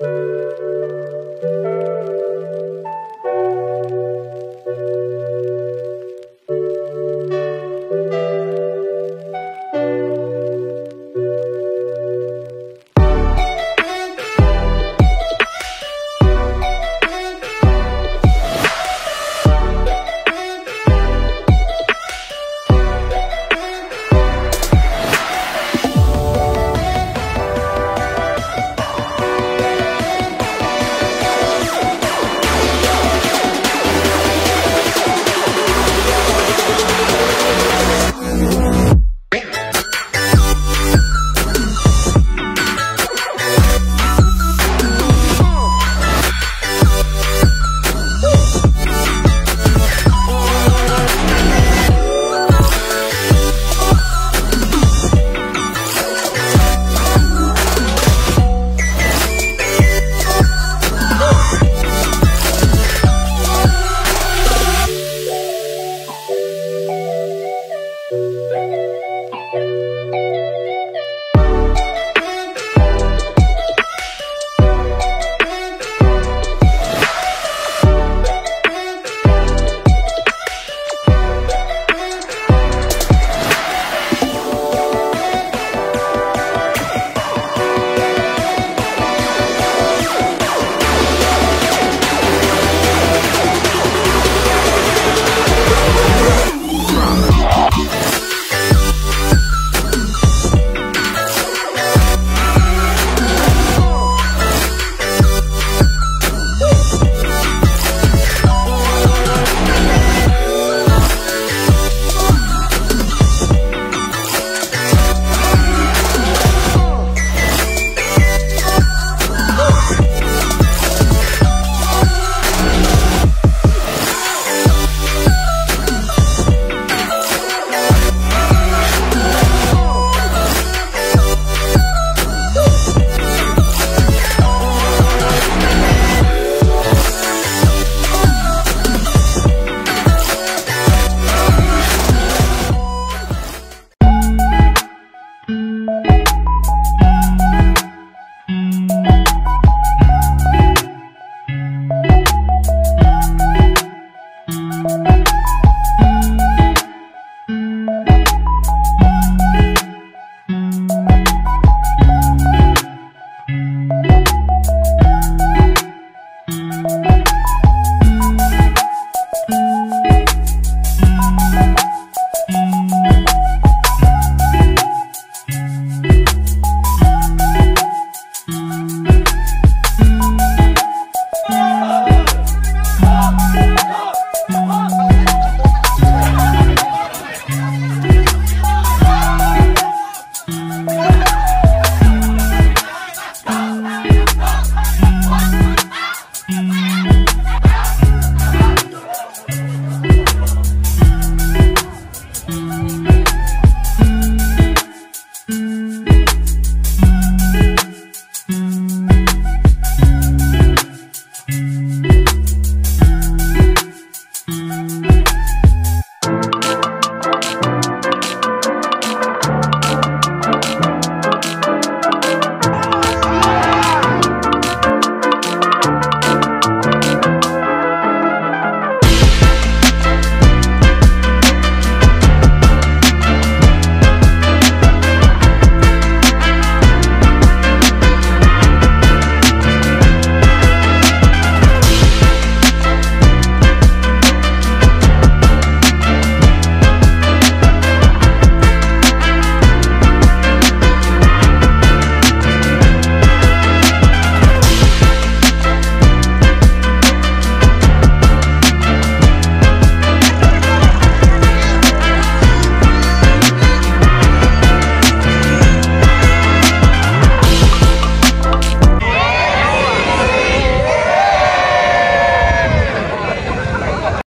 you